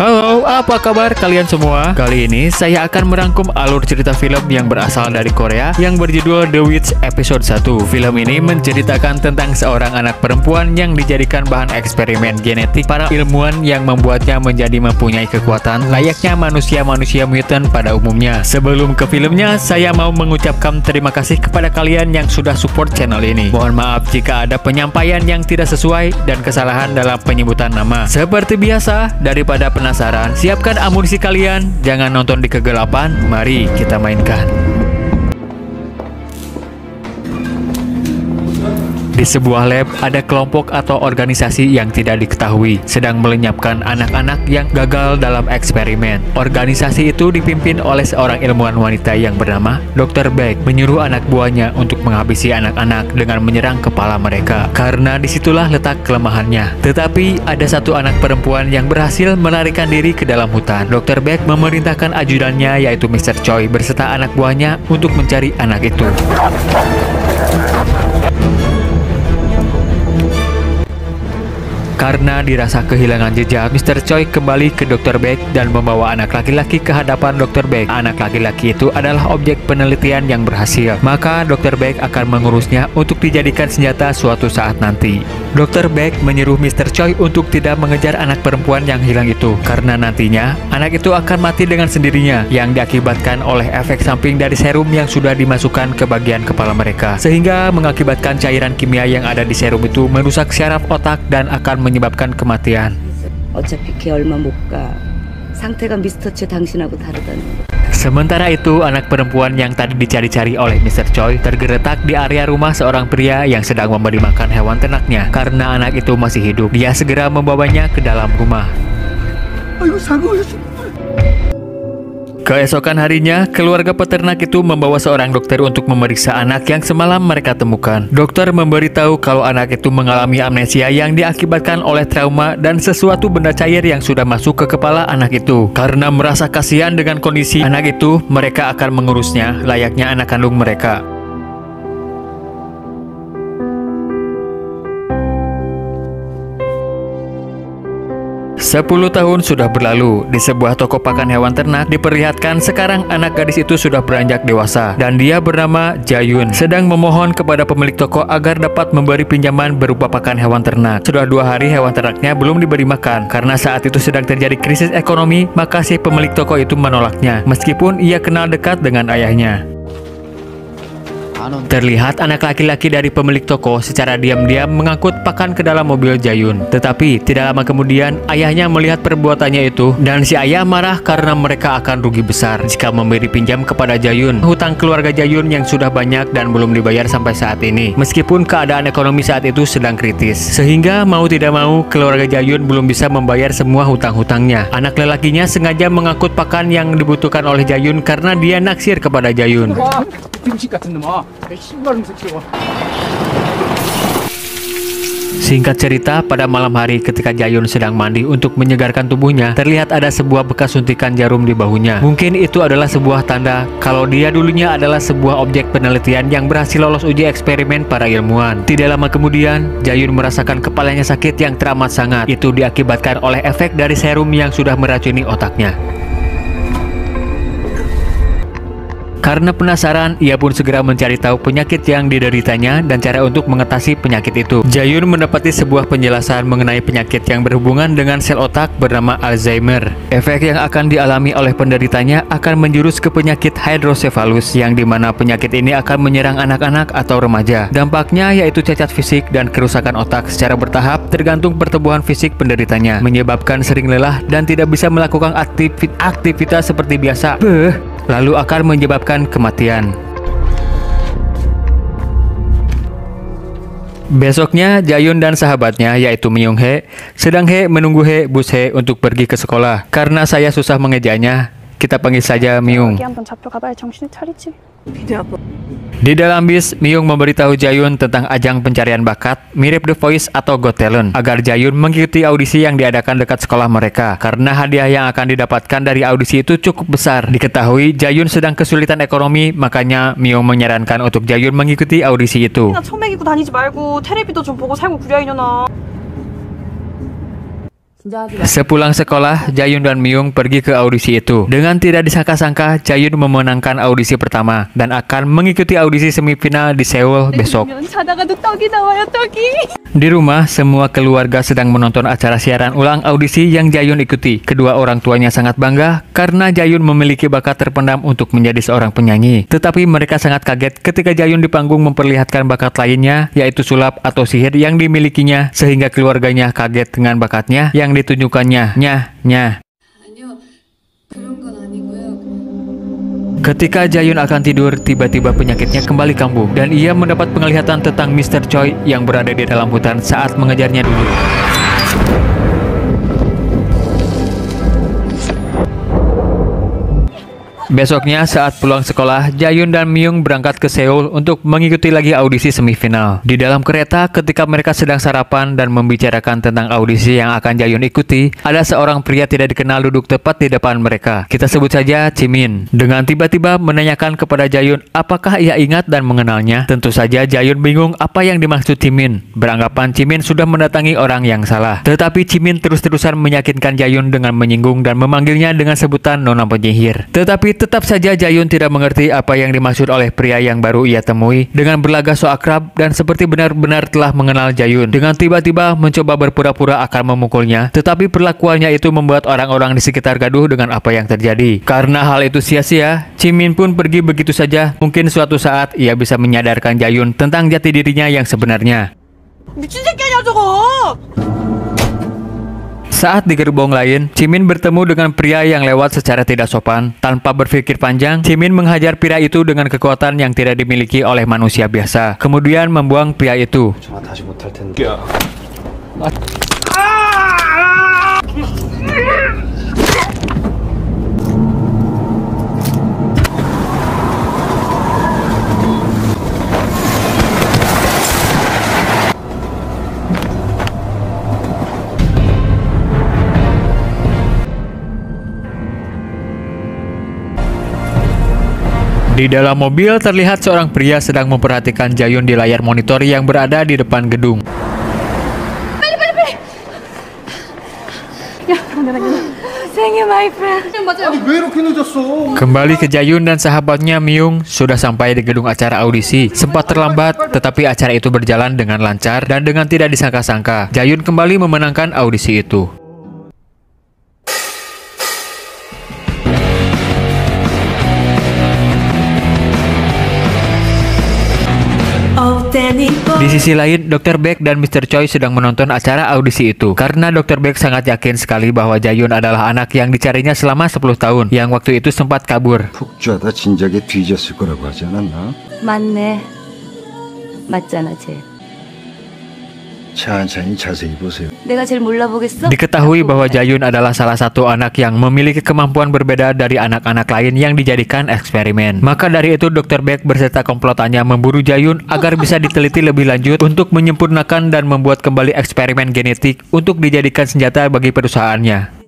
Apa kabar kalian semua? Kali ini saya akan merangkum alur cerita film yang berasal dari Korea yang berjudul The Witch episode 1. Film ini menceritakan tentang seorang anak perempuan yang dijadikan bahan eksperimen genetik para ilmuwan yang membuatnya menjadi mempunyai kekuatan layaknya manusia-manusia mutant pada umumnya. Sebelum ke filmnya, saya mau mengucapkan terima kasih kepada kalian yang sudah support channel ini. Mohon maaf jika ada penyampaian yang tidak sesuai dan kesalahan dalam penyebutan nama. Seperti biasa, daripada penasaran, siapkan amunisi kalian, jangan nonton di kegelapan, mari kita mainkan. Di sebuah lab, ada kelompok atau organisasi yang tidak diketahui sedang melenyapkan anak-anak yang gagal dalam eksperimen. Organisasi itu dipimpin oleh seorang ilmuwan wanita yang bernama Dr. Beck menyuruh anak buahnya untuk menghabisi anak-anak dengan menyerang kepala mereka karena di situlah letak kelemahannya. Tetapi ada satu anak perempuan yang berhasil melarikan diri ke dalam hutan. Dr. Beck memerintahkan ajudannya yaitu Mr. Choi berserta anak buahnya untuk mencari anak itu. Karena dirasa kehilangan jejak, Mr. Choi kembali ke Dr. Beck dan membawa anak laki-laki ke hadapan Dr. Beck. Anak laki-laki itu adalah objek penelitian yang berhasil. Maka Dr. Beck akan mengurusnya untuk dijadikan senjata suatu saat nanti. Dr. Beck menyuruh Mr. Choi untuk tidak mengejar anak perempuan yang hilang itu karena nantinya anak itu akan mati dengan sendirinya yang diakibatkan oleh efek samping dari serum yang sudah dimasukkan ke bagian kepala mereka sehingga mengakibatkan cairan kimia yang ada di serum itu merusak syaraf otak dan akan menyebabkan kematian. Sementara itu, anak perempuan yang tadi dicari-cari oleh Mr. Choi tergeretak di area rumah seorang pria yang sedang memberi makan hewan ternaknya. Karena anak itu masih hidup, dia segera membawanya ke dalam rumah. Ayo, sanggup, Keesokan harinya, keluarga peternak itu membawa seorang dokter untuk memeriksa anak yang semalam mereka temukan. Dokter memberitahu kalau anak itu mengalami amnesia yang diakibatkan oleh trauma dan sesuatu benda cair yang sudah masuk ke kepala anak itu. Karena merasa kasihan dengan kondisi anak itu, mereka akan mengurusnya layaknya anak kandung mereka. Sepuluh tahun sudah berlalu, di sebuah toko pakan hewan ternak diperlihatkan sekarang anak gadis itu sudah beranjak dewasa dan dia bernama Jayun sedang memohon kepada pemilik toko agar dapat memberi pinjaman berupa pakan hewan ternak. Sudah dua hari hewan ternaknya belum diberi makan karena saat itu sedang terjadi krisis ekonomi maka si pemilik toko itu menolaknya meskipun ia kenal dekat dengan ayahnya. Terlihat anak laki-laki dari pemilik toko secara diam-diam mengangkut pakan ke dalam mobil Jayun. Tetapi tidak lama kemudian ayahnya melihat perbuatannya itu dan si ayah marah karena mereka akan rugi besar jika memberi pinjam kepada Jayun. Hutang keluarga Jayun yang sudah banyak dan belum dibayar sampai saat ini. Meskipun keadaan ekonomi saat itu sedang kritis. Sehingga mau tidak mau keluarga Jayun belum bisa membayar semua hutang-hutangnya. Anak lelakinya sengaja mengangkut pakan yang dibutuhkan oleh Jayun karena dia naksir kepada Jayun. 와, 빙식 같은 놈아. 내 신발 좀 새끼야. Singkat cerita, pada malam hari ketika Jayun sedang mandi untuk menyegarkan tubuhnya, terlihat ada sebuah bekas suntikan jarum di bahunya. Mungkin itu adalah sebuah tanda kalau dia dulunya adalah sebuah objek penelitian yang berhasil lolos uji eksperimen para ilmuwan. Tidak lama kemudian, Jayun merasakan kepalanya sakit yang teramat sangat. Itu diakibatkan oleh efek dari serum yang sudah meracuni otaknya. Karena penasaran, ia pun segera mencari tahu penyakit yang dideritanya dan cara untuk mengatasi penyakit itu. Jayun mendapati sebuah penjelasan mengenai penyakit yang berhubungan dengan sel otak bernama Alzheimer. Efek yang akan dialami oleh penderitanya akan menjurus ke penyakit hydrocephalus yang di mana penyakit ini akan menyerang anak-anak atau remaja. Dampaknya yaitu cacat fisik dan kerusakan otak secara bertahap tergantung pertumbuhan fisik penderitanya, menyebabkan sering lelah dan tidak bisa melakukan aktivi- aktivitas seperti biasa. Beuh, lalu akan menyebabkan kematian. Besoknya, Jayun dan sahabatnya, yaitu Myung He, sedang He menunggu He bus He untuk pergi ke sekolah. Karena saya susah mengejanya, kita panggil saja Miung. Di dalam bis, Miung memberitahu Jayun tentang ajang pencarian bakat mirip The Voice atau Got Talent agar Jayun mengikuti audisi yang diadakan dekat sekolah mereka. Karena hadiah yang akan didapatkan dari audisi itu cukup besar. Diketahui Jayun sedang kesulitan ekonomi, makanya Miung menyarankan untuk Jayun mengikuti audisi itu. Sepulang sekolah, Jayun dan Miung pergi ke audisi itu. Dengan tidak disangka-sangka, Jayun memenangkan audisi pertama dan akan mengikuti audisi semifinal di Seoul besok. Di rumah, semua keluarga sedang menonton acara siaran ulang audisi yang Jayun ikuti. Kedua orang tuanya sangat bangga karena Jayun memiliki bakat terpendam untuk menjadi seorang penyanyi. Tetapi mereka sangat kaget ketika Jayun di panggung memperlihatkan bakat lainnya, yaitu sulap atau sihir yang dimilikinya, sehingga keluarganya kaget dengan bakatnya yang yang ditunjukkannya. Nyah, nyah. Ketika Jayun akan tidur, tiba-tiba penyakitnya kembali kambuh dan ia mendapat penglihatan tentang Mr. Choi yang berada di dalam hutan saat mengejarnya dulu. Besoknya saat pulang sekolah, Jayun dan Myung berangkat ke Seoul untuk mengikuti lagi audisi semifinal. Di dalam kereta, ketika mereka sedang sarapan dan membicarakan tentang audisi yang akan Jayun ikuti, ada seorang pria tidak dikenal duduk tepat di depan mereka. Kita sebut saja Jimin. Dengan tiba-tiba menanyakan kepada Jayun apakah ia ingat dan mengenalnya. Tentu saja Jayun bingung apa yang dimaksud Jimin. Beranggapan Jimin sudah mendatangi orang yang salah. Tetapi Jimin terus-terusan meyakinkan Jayun dengan menyinggung dan memanggilnya dengan sebutan nona penyihir. Tetapi tetap saja Jayun tidak mengerti apa yang dimaksud oleh pria yang baru ia temui dengan berlagak so akrab dan seperti benar-benar telah mengenal Jayun. Dengan tiba-tiba mencoba berpura-pura akan memukulnya, tetapi perlakuannya itu membuat orang-orang di sekitar gaduh dengan apa yang terjadi. Karena hal itu sia-sia, Jimin pun pergi begitu saja. Mungkin suatu saat ia bisa menyadarkan Jayun tentang jati dirinya yang sebenarnya. 미친 새끼 아니야 저거. Saat di gerbong lain, Cimin bertemu dengan pria yang lewat secara tidak sopan. Tanpa berpikir panjang, Cimin menghajar pria itu dengan kekuatan yang tidak dimiliki oleh manusia biasa. Kemudian membuang pria itu. 전 Di dalam mobil terlihat seorang pria sedang memperhatikan Jayun di layar monitor yang berada di depan gedung. Balik, balik, balik. Ya, Kembali ke Jayun dan sahabatnya Myung sudah sampai di gedung acara audisi. Sempat terlambat, tetapi acara itu berjalan dengan lancar dan dengan tidak disangka-sangka. Jayun kembali memenangkan audisi itu. Di sisi lain, Dr. Beck dan Mr. Choi sedang menonton acara audisi itu. Karena Dr. Beck sangat yakin sekali bahwa Jayun adalah anak yang dicarinya selama 10 tahun, yang waktu itu sempat kabur. 푹 쬐다 진작에 뒤졌을 거라고 하지 않았나? 맞네. 맞잖아, 쟤. Diketahui bahwa Jayun adalah salah satu anak yang memiliki kemampuan berbeda dari anak-anak lain yang dijadikan eksperimen. Maka dari itu Dr. Beck berserta komplotannya memburu Jayun agar bisa diteliti lebih lanjut untuk menyempurnakan dan membuat kembali eksperimen genetik untuk dijadikan senjata bagi perusahaannya.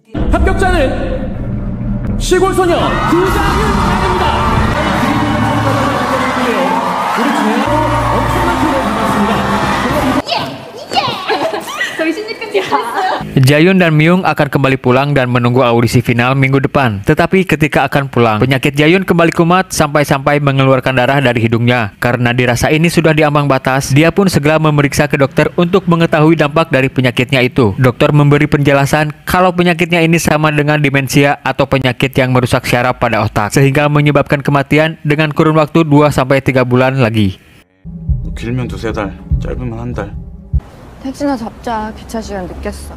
Jayun dan Myung akan kembali pulang dan menunggu audisi final minggu depan. Tetapi ketika akan pulang, penyakit Jayun kembali kumat sampai-sampai mengeluarkan darah dari hidungnya. Karena dirasa ini sudah diambang batas, dia pun segera memeriksa ke dokter untuk mengetahui dampak dari penyakitnya itu. Dokter memberi penjelasan kalau penyakitnya ini sama dengan demensia atau penyakit yang merusak syaraf pada otak, sehingga menyebabkan kematian dengan kurun waktu 2-3 bulan lagi. 길면 두세 달, 짧으면 한 달. 택시나 잡자. 기차 시간 늦겠어.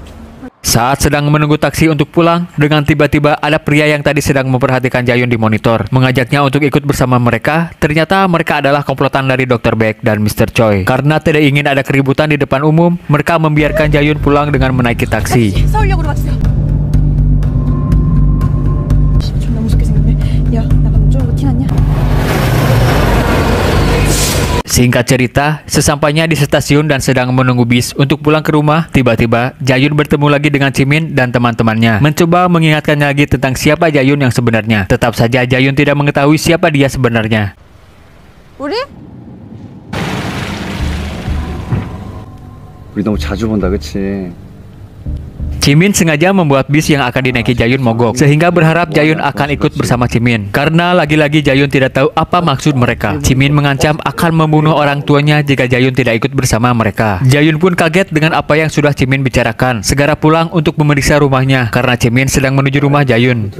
Saat sedang menunggu taksi untuk pulang, dengan tiba-tiba ada pria yang tadi sedang memperhatikan Jayun di monitor. Mengajaknya untuk ikut bersama mereka, ternyata mereka adalah komplotan dari Dr. Beck dan Mr. Choi. Karena tidak ingin ada keributan di depan umum, mereka membiarkan Jayun pulang dengan menaiki taksi. 서 Singkat cerita, sesampainya di stasiun dan sedang menunggu bis untuk pulang ke rumah, tiba-tiba Jayun bertemu lagi dengan Cimin dan teman-temannya. Mencoba mengingatkannya lagi tentang siapa Jayun yang sebenarnya. Tetap saja Jayun tidak mengetahui siapa dia sebenarnya. 우리? 우리 너무 자주 본다, 그치? Cimin sengaja membuat bis yang akan dinaiki Jayun mogok, sehingga berharap Jayun akan ikut bersama Cimin. Karena lagi-lagi Jayun tidak tahu apa maksud mereka. Cimin mengancam akan membunuh orang tuanya jika Jayun tidak ikut bersama mereka. Jayun pun kaget dengan apa yang sudah Cimin bicarakan. Segera pulang untuk memeriksa rumahnya, karena Cimin sedang menuju rumah Jayun.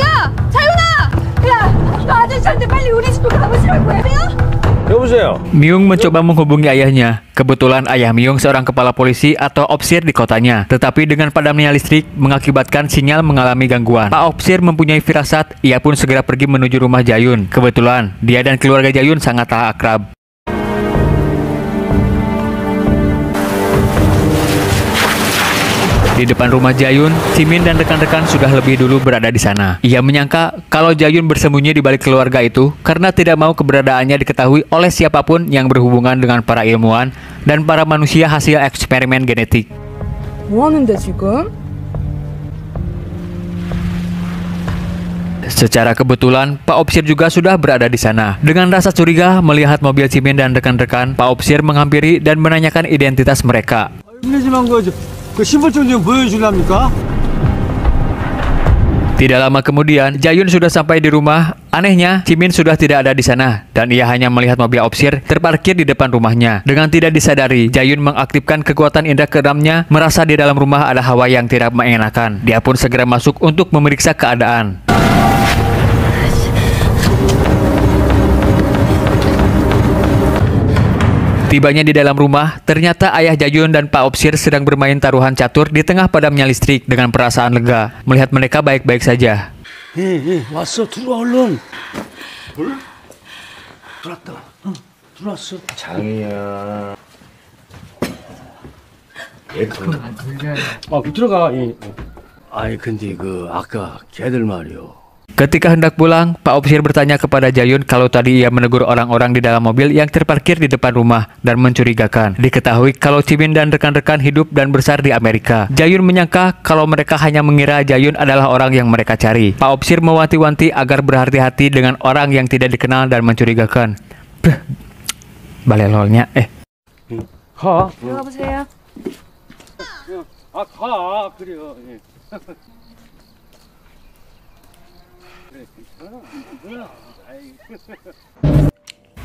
야, 자윤아! 야, 너 아저씨한테 빨리 우리 집으로 가보시라고 해요? Myung mencoba menghubungi ayahnya. Kebetulan ayah Myung seorang kepala polisi atau opsir di kotanya. Tetapi dengan padamnya listrik mengakibatkan sinyal mengalami gangguan. Pak opsir mempunyai firasat, ia pun segera pergi menuju rumah Jayun. Kebetulan, dia dan keluarga Jayun sangat tak akrab. Di depan rumah Jayun, Simin dan rekan-rekan sudah lebih dulu berada di sana. Ia menyangka kalau Jayun bersembunyi di balik keluarga itu karena tidak mau keberadaannya diketahui oleh siapa pun yang berhubungan dengan para ilmuwan dan para manusia hasil eksperimen genetik. Secara kebetulan, Pak Opsir juga sudah berada di sana. Dengan rasa curiga melihat mobil Simin dan rekan-rekan, Pak Opsir menghampiri dan menanyakan identitas mereka. 힘내지만 그, 그 신분증 좀 보여주랍니까? Tidak lama kemudian, Jayun sudah sampai di rumah. Anehnya, Cimin sudah tidak ada di sana dan ia hanya melihat mobil opsir terparkir di depan rumahnya. Dengan tidak disadari, Jayun mengaktifkan kekuatan indera keenamnya, merasa di dalam rumah ada hawa yang tidak mengenakan. Dia pun segera masuk untuk memeriksa keadaan. Tibanya di dalam rumah, ternyata ayah Jayun dan Pak Opsir sedang bermain taruhan catur di tengah padamnya listrik dengan perasaan lega. Melihat mereka baik-baik saja. 예, 예, 왔어. 들어와, 얼른. 들어왔다. 응, 들어왔어. 장이야. 아, 들어가. 예. 아이, 근데 그, 아까 걔들 말이요. Ketika hendak pulang, Pak Opsir bertanya kepada Jayun kalau tadi ia menegur orang-orang di dalam mobil yang terparkir di depan rumah dan mencurigakan. Diketahui kalau Cimin dan rekan-rekan hidup dan besar di Amerika. Jayun menyangka kalau mereka hanya mengira Jayun adalah orang yang mereka cari. Pak Opsir mewanti-wanti agar berhati-hati dengan orang yang tidak dikenal dan mencurigakan. Balelolnya, eh. 가.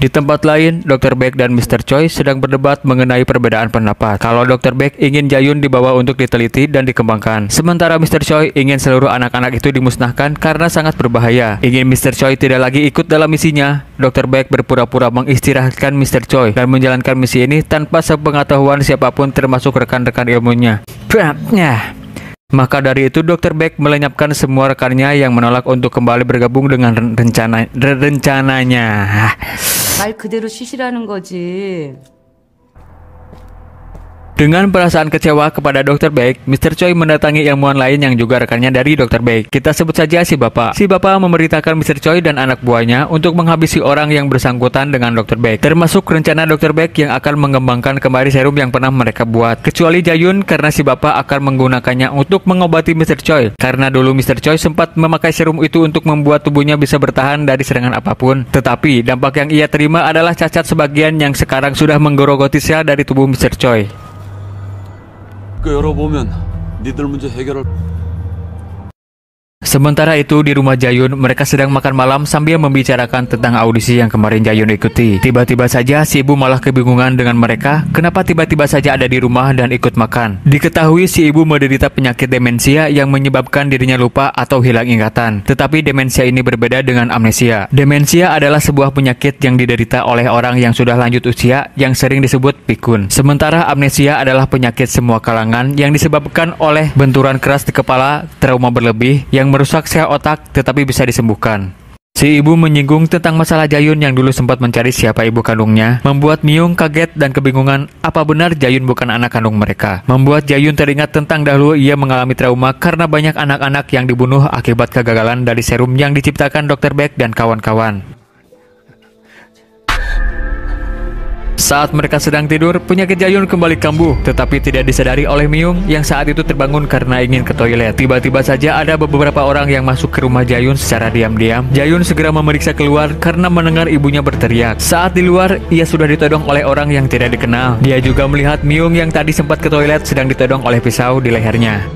Di tempat lain, Dr. Beck dan Mr. Choi sedang berdebat mengenai perbedaan pendapat. Kalau Dr. Beck ingin Jayun dibawa untuk diteliti dan dikembangkan, sementara Mr. Choi ingin seluruh anak-anak itu dimusnahkan karena sangat berbahaya. Ingin Mr. Choi tidak lagi ikut dalam misinya, Dr. Beck berpura-pura mengistirahatkan Mr. Choi dan menjalankan misi ini tanpa sepengetahuan siapa pun termasuk rekan-rekan ilmunya. Nah, maka dari itu Dr. Beck melenyapkan semua rekannya yang menolak untuk kembali bergabung dengan ren- rencana re- rencananya. 말 그대로 쉬시라는 거지. Dengan perasaan kecewa kepada Dr. Beck, Mr. Choi mendatangi ilmuwan lain yang juga rekannya dari Dr. Beck. Kita sebut saja si Bapak. Si Bapak memerintahkan Mr. Choi dan anak buahnya untuk menghabisi orang yang bersangkutan dengan Dr. Beck. Termasuk rencana Dr. Beck yang akan mengembangkan kembali serum yang pernah mereka buat. Kecuali Jayun karena si Bapak akan menggunakannya untuk mengobati Mr. Choi. Karena dulu Mr. Choi sempat memakai serum itu untuk membuat tubuhnya bisa bertahan dari serangan apa pun. Tetapi dampak yang ia terima adalah cacat sebagian yang sekarang sudah menggerogoti sel dari tubuh Mr. Choi. 그 열어보면 니들 문제 해결할 Sementara itu di rumah Jayun, mereka sedang makan malam sambil membicarakan tentang audisi yang kemarin Jayun ikuti. Tiba-tiba saja si ibu malah kebingungan dengan mereka, kenapa tiba-tiba saja ada di rumah dan ikut makan. Diketahui si ibu menderita penyakit demensia yang menyebabkan dirinya lupa atau hilang ingatan. Tetapi demensia ini berbeda dengan amnesia. Demensia adalah sebuah penyakit yang diderita oleh orang yang sudah lanjut usia yang sering disebut pikun. Sementara amnesia adalah penyakit semua kalangan yang disebabkan oleh benturan keras di kepala, trauma berlebih yang merusak sel otak tetapi bisa disembuhkan. Si ibu menyinggung tentang masalah Jayun yang dulu sempat mencari siapa ibu kandungnya, membuat Myung kaget dan kebingungan apa benar Jayun bukan anak kandung mereka. Membuat Jayun teringat tentang dahulu ia mengalami trauma karena banyak anak-anak yang dibunuh akibat kegagalan dari serum yang diciptakan Dr. Beck dan kawan-kawan. Saat mereka sedang tidur, penyakit Jayun kembali kambuh, tetapi tidak disadari oleh Myung yang saat itu terbangun karena ingin ke toilet. Tiba-tiba saja ada beberapa orang yang masuk ke rumah Jayun secara diam-diam. Jayun segera memeriksa keluar karena mendengar ibunya berteriak. Saat di luar, ia sudah ditodong oleh orang yang tidak dikenal. Dia juga melihat Myung yang tadi sempat ke toilet sedang ditodong oleh pisau di lehernya.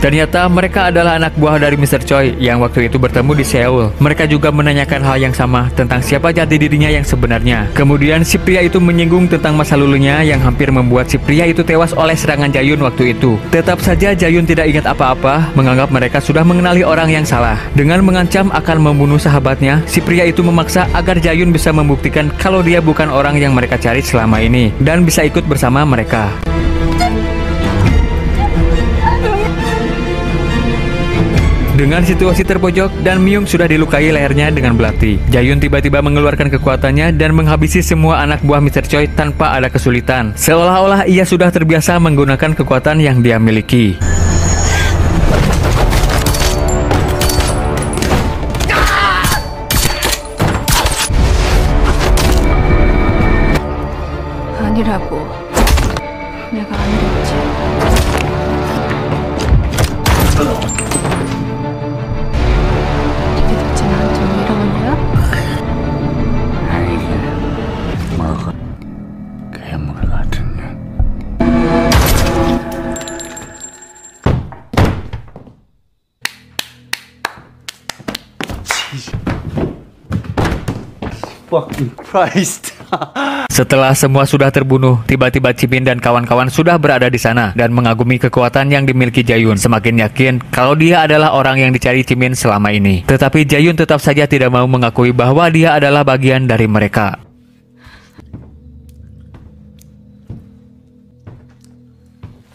Ternyata mereka adalah anak buah dari Mr. Choi yang waktu itu bertemu di Seoul. Mereka juga menanyakan hal yang sama tentang siapa jati dirinya yang sebenarnya. Kemudian si pria itu menyinggung tentang masa lalunya yang hampir membuat si pria itu tewas oleh serangan Jayun waktu itu. Tetap saja Jayun tidak ingat apa-apa, menganggap mereka sudah mengenali orang yang salah. Dengan mengancam akan membunuh sahabatnya, si pria itu memaksa agar Jayun bisa membuktikan kalau dia bukan orang yang mereka cari selama ini dan bisa ikut bersama mereka. Dengan situasi terpojok dan Myung sudah dilukai lehernya dengan belati, Jayun tiba-tiba mengeluarkan kekuatannya dan menghabisi semua anak buah Mr. Choi tanpa ada kesulitan. Seolah-olah ia sudah terbiasa menggunakan kekuatan yang dia miliki. fucking Christ. Setelah semua sudah terbunuh, tiba-tiba Cipin dan kawan-kawan sudah berada di sana dan mengagumi kekuatan yang dimiliki Jayun. Semakin yakin kalau dia adalah orang yang dicari Cimin selama ini. Tetapi Jayun tetap saja tidak mau mengakui bahwa dia adalah bagian dari mereka.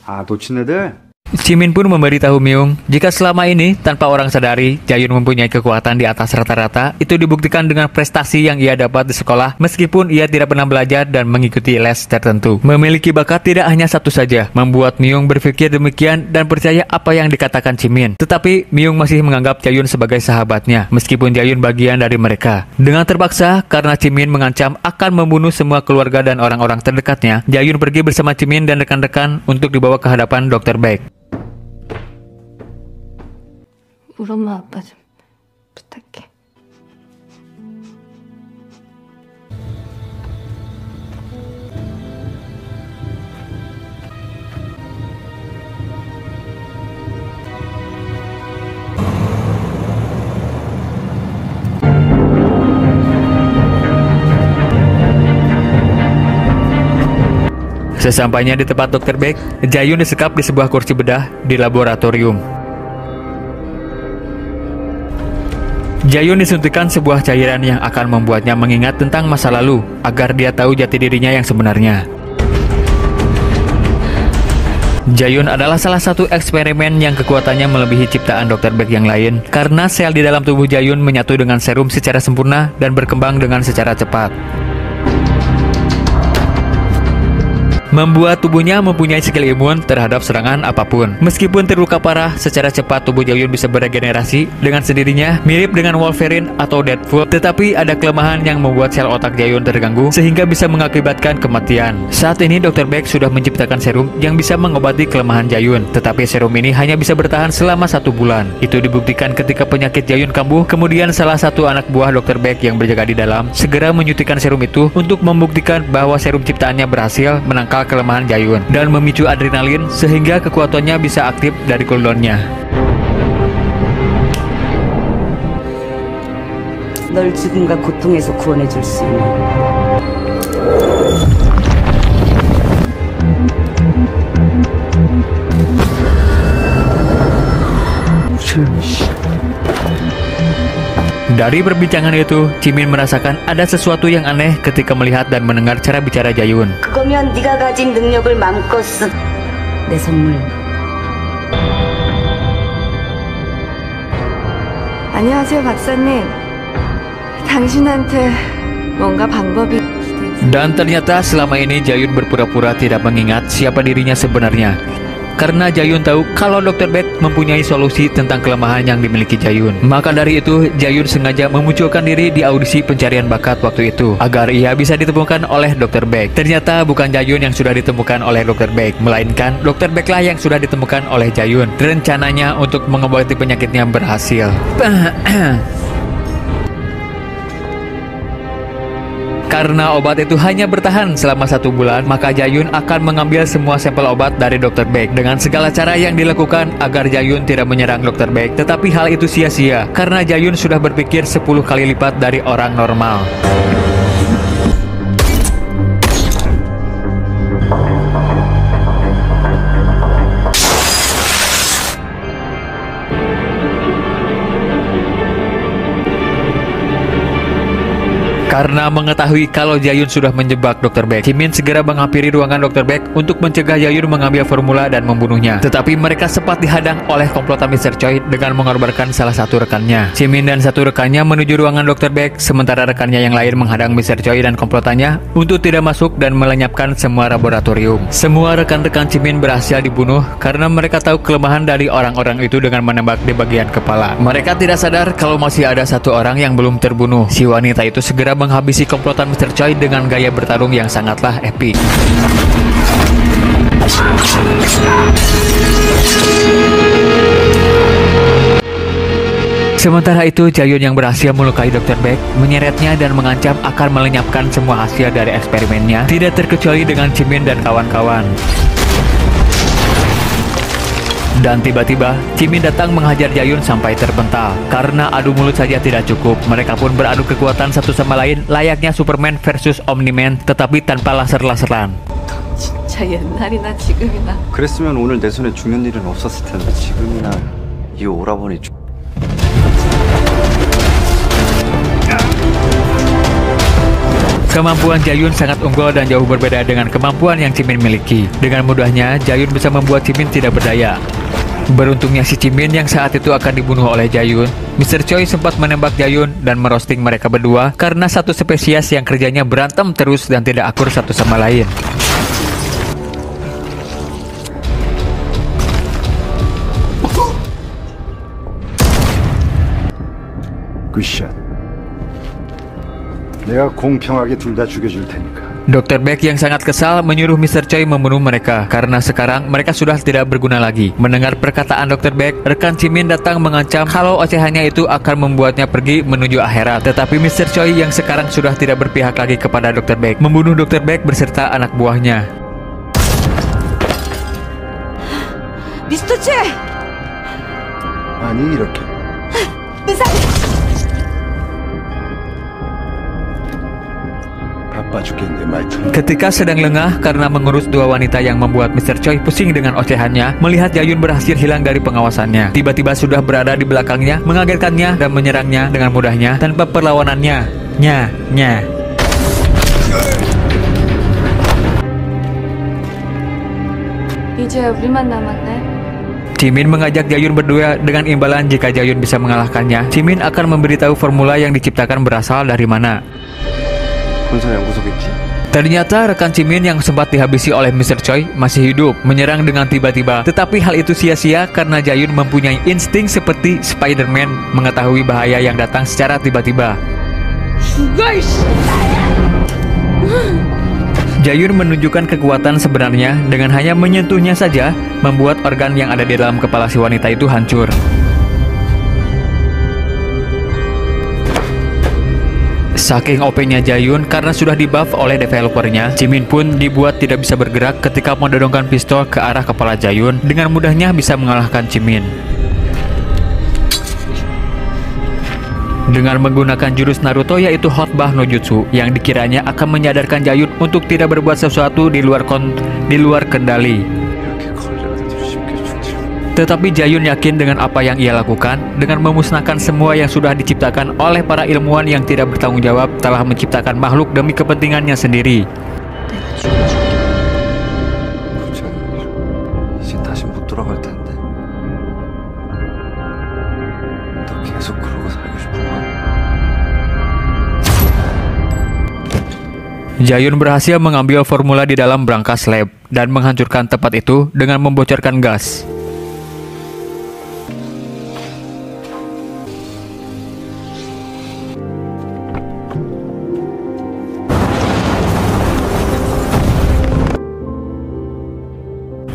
А, точно deh. 애들? Cimin pun memberitahu Myung jika selama ini tanpa orang sadari Jayun mempunyai kekuatan di atas rata-rata itu dibuktikan dengan prestasi yang ia dapat di sekolah meskipun ia tidak pernah belajar dan mengikuti les tertentu. Memiliki bakat tidak hanya satu saja membuat Myung berpikir demikian dan percaya apa yang dikatakan Cimin. Tetapi Myung masih menganggap Jayun sebagai sahabatnya meskipun Jayun bagian dari mereka. Dengan terpaksa karena Cimin mengancam akan membunuh semua keluarga dan orang-orang terdekatnya, Jayun pergi bersama Cimin dan rekan-rekan untuk dibawa ke hadapan Dr. Beck. 우리 엄마 아빠 좀 부탁해. Sesampainya di tempat Dr. Beck, Jayun disekap di sebuah kursi bedah di laboratorium. Jayun disuntikan sebuah cairan yang akan membuatnya mengingat tentang masa lalu agar dia tahu jati dirinya yang sebenarnya. Jayun adalah salah satu eksperimen yang kekuatannya melebihi ciptaan Dr. Beck yang lain karena sel di dalam tubuh Jayun menyatu dengan serum secara sempurna dan berkembang dengan secara cepat. Membuat tubuhnya mempunyai skill imun terhadap serangan apa pun. Meskipun terluka parah, secara cepat tubuh Jayun bisa beregenerasi dengan sendirinya, mirip dengan Wolverine atau Deadpool. Tetapi ada kelemahan yang membuat sel otak Jayun terganggu sehingga bisa mengakibatkan kematian. Saat ini Dr. Beck sudah menciptakan serum yang bisa mengobati kelemahan Jayun, tetapi serum ini hanya bisa bertahan selama satu bulan. Itu dibuktikan ketika penyakit Jayun kambuh, kemudian salah satu anak buah Dr. Beck yang berjaga di dalam segera menyuntikkan serum itu untuk membuktikan bahwa serum ciptaannya berhasil menangkal kelemahan Jayun dan memicu adrenalin sehingga kekuatannya bisa aktif dari cooldownnya. 널 죽음과 고통에서 구원해 줄 수 있는 Dari perbincangan itu, Cimin merasakan ada sesuatu yang aneh ketika melihat dan mendengar cara bicara Jayun. 그거면 네가 가진 능력을 마음껏 쓰. 내 선물 안녕하세요, 박사님. 당신한테 뭔가 방법이 기대해서 Dan ternyata selama ini Jayun berpura-pura tidak mengingat siapa dirinya sebenarnya. karena Jayun tahu kalau Dr. Beck mempunyai solusi tentang kelemahan yang dimiliki Jayun. Maka dari itu, Jayun sengaja memunculkan diri di audisi pencarian bakat waktu itu agar ia bisa ditemukan oleh Dr. Beck. Ternyata bukan Jayun yang sudah ditemukan oleh Dr. Beck, melainkan Dr. Beck lah yang sudah ditemukan oleh Jayun. Rencananya untuk mengobati penyakitnya berhasil. Karena obat itu hanya bertahan selama satu bulan, maka Jayun akan mengambil semua sampel obat dari Dr. Beck dengan segala cara yang dilakukan agar Jayun tidak menyerang Dr. Beck. Tetapi hal itu sia-sia karena Jayun sudah berpikir 10 kali lipat dari orang normal. Karena mengetahui kalau Jayun sudah menjebak Dr. Beck, Jimin segera menghampiri ruangan Dr. Beck untuk mencegah Jayun mengambil formula dan membunuhnya. Tetapi mereka sempat dihadang oleh komplotan Mr. Choi dengan mengorbankan salah satu rekannya. Jimin dan satu rekannya menuju ruangan Dr. Beck, sementara rekannya yang lain menghadang Mr. Choi dan komplotannya untuk tidak masuk dan melenyapkan semua laboratorium. Semua rekan-rekan Jimin berhasil dibunuh karena mereka tahu kelemahan dari orang-orang itu dengan menembak di bagian kepala. Mereka tidak sadar kalau masih ada satu orang yang belum terbunuh. Si wanita itu segera menghabisi komplotan Mr. Choi dengan gaya bertarung yang sangatlah epik. Sementara itu, Jayun yang berhasil melukai Dr. Beck menyeretnya dan mengancam akan melenyapkan semua hasil dari eksperimennya, tidak terkecuali dengan Jimin dan kawan-kawan. Dan tiba-tiba, Jimin datang menghajar Jayun sampai terpental. Karena adu mulut saja tidak cukup, mereka pun beradu kekuatan satu sama lain layaknya Superman versus Omni-Man, tetapi tanpa laser-laseran. 진짜 옛날이나 지금이나 그랬으면 오늘 내 손에 죽는 일은 없었을 텐데 지금이나 이 오라버니 죽... Kemampuan Jayun sangat unggul dan jauh berbeda dengan kemampuan yang Jimin miliki. Dengan mudahnya, Jayun bisa membuat Jimin tidak berdaya. Beruntungnya si Jimin yang saat itu akan dibunuh oleh Jayun, Mr. Choi sempat menembak Jayun dan merosting mereka berdua karena satu spesies yang kerjanya berantem terus dan tidak akur satu sama lain. 굿샷 내가 공평하게 둘 다 죽여줄 테니까 Dr. Beck yang sangat kesal menyuruh Mr. Choi membunuh mereka karena sekarang mereka sudah tidak berguna lagi. Mendengar perkataan Dr. Beck, rekan Jimin datang mengancam kalau ocehannya itu akan membuatnya pergi menuju akhirat. Tetapi Mr. Choi yang sekarang sudah tidak berpihak lagi kepada Dr. Beck, membunuh Dr. Beck beserta anak buahnya. 미스터 체 아니 이렇게 Ketika sedang lengah karena mengurus dua wanita yang membuat Mr. Choi pusing dengan ocehannya, melihat Yayun berhasil hilang dari pengawasannya. Tiba-tiba sudah berada di belakangnya, mengagetkannya dan menyerangnya dengan mudahnya tanpa perlawanannya. Nya, nya. Cimin mengajak Jayun berdua dengan imbalan jika Jayun bisa mengalahkannya. Jimin akan memberitahu formula yang diciptakan berasal dari mana. 군사 연구소겠지 Ternyata rekan Jimin yang sempat dihabisi oleh Mr. Choi masih hidup, menyerang dengan tiba-tiba. Tetapi hal itu sia-sia karena Jayun mempunyai insting seperti Spider-Man mengetahui bahaya yang datang secara tiba-tiba. Jayun menunjukkan kekuatan sebenarnya dengan hanya menyentuhnya saja, membuat organ yang ada di dalam kepala si wanita itu hancur. Saking OP-nya Jayun karena sudah dibuff oleh developernya, Jimin pun dibuat tidak bisa bergerak ketika mendorongkan pistol ke arah kepala Jayun dengan mudahnya bisa mengalahkan Jimin. Dengan menggunakan jurus Naruto yaitu Hotbah no Jutsu yang dikiranya akan menyadarkan Jayun untuk tidak berbuat sesuatu di luar kon di luar kendali. Tetapi Jayun yakin dengan apa yang ia lakukan, dengan memusnahkan semua yang sudah diciptakan oleh para ilmuwan yang tidak bertanggung jawab telah menciptakan makhluk demi kepentingannya sendiri. Jayun berhasil mengambil formula di dalam brankas lab dan menghancurkan tempat itu dengan membocorkan gas.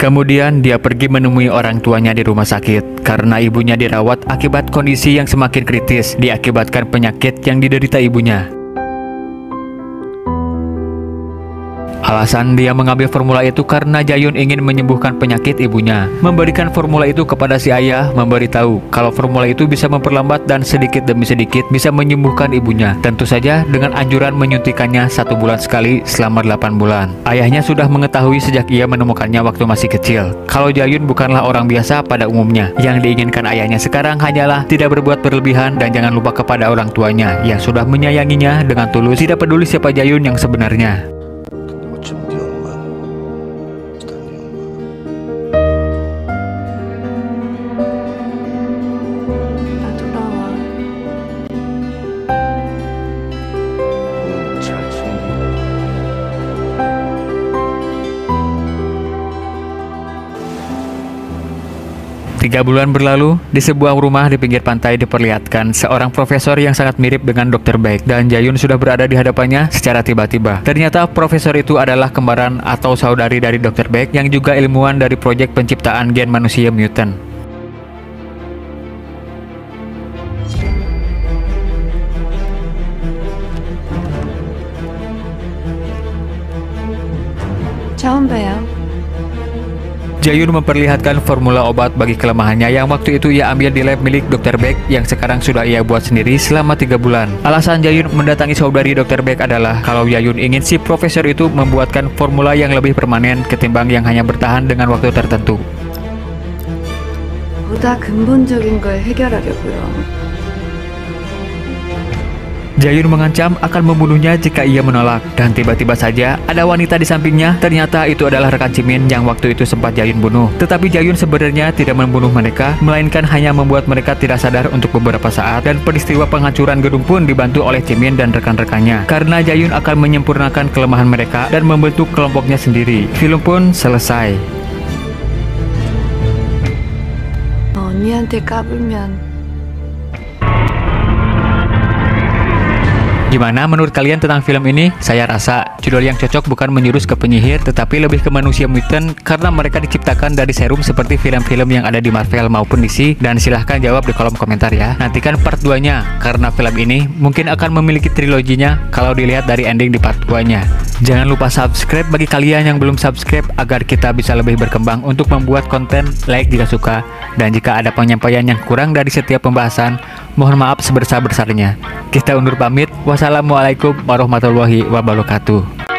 Kemudian dia pergi menemui orang tuanya di rumah sakit karena ibunya dirawat akibat kondisi yang semakin kritis diakibatkan penyakit yang diderita ibunya. Alasan dia mengambil formula itu karena Jayun ingin menyembuhkan penyakit ibunya. Memberikan formula itu kepada si ayah memberitahu kalau formula itu bisa memperlambat dan sedikit demi sedikit bisa menyembuhkan ibunya. Tentu saja dengan anjuran menyuntikannya satu bulan sekali selama 8 bulan. Ayahnya sudah mengetahui sejak ia menemukannya waktu masih kecil. Kalau Jayun bukanlah orang biasa pada umumnya. Yang diinginkan ayahnya sekarang hanyalah tidak berbuat berlebihan dan jangan lupa kepada orang tuanya yang sudah menyayanginya dengan tulus. Tidak peduli siapa Jayun yang sebenarnya. Tiga bulan berlalu, di sebuah rumah di pinggir pantai diperlihatkan seorang profesor yang sangat mirip dengan Dr. baik dan Jayun sudah berada di hadapannya secara tiba-tiba. Ternyata profesor itu adalah kembaran atau saudari dari Dr. baik yang juga ilmuwan dari proyek penciptaan gen manusia mutant. Calm down. Jayun memperlihatkan formula obat bagi kelemahannya yang waktu itu ia ambil di lab milik Dr. Beck yang sekarang sudah ia buat sendiri selama tiga bulan. Alasan Jayun mendatangi saudari Dr. Beck adalah kalau Jayun ingin si profesor itu membuatkan formula yang lebih permanen ketimbang yang hanya bertahan dengan waktu tertentu. 보다 근본적인 걸 해결하려고요. Jayun mengancam akan membunuhnya jika ia menolak dan tiba-tiba saja ada wanita di sampingnya ternyata itu adalah rekan Cimin yang waktu itu sempat Jayun bunuh tetapi Jayun sebenarnya tidak membunuh mereka melainkan hanya membuat mereka tidak sadar untuk beberapa saat dan peristiwa penghancuran gedung pun dibantu oleh Cimin dan rekan-rekannya karena Jayun akan menyempurnakan kelemahan mereka dan membentuk kelompoknya sendiri film pun selesai 언니한테 까불면 Gimana menurut kalian tentang film ini? Saya rasa judul yang cocok bukan menjurus ke penyihir tetapi lebih ke manusia mutant karena mereka diciptakan dari serum seperti film-film yang ada di Marvel maupun DC dan silahkan jawab di kolom komentar ya. Nantikan part 2-nya karena film ini mungkin akan memiliki triloginya kalau dilihat dari ending di part 2-nya. Jangan lupa subscribe bagi kalian yang belum subscribe agar kita bisa lebih berkembang untuk membuat konten like jika suka dan jika ada penyampaian yang kurang dari setiap pembahasan mohon maaf sebesar-besarnya. Kita undur pamit. Wassalamualaikum warahmatullahi wabarakatuh.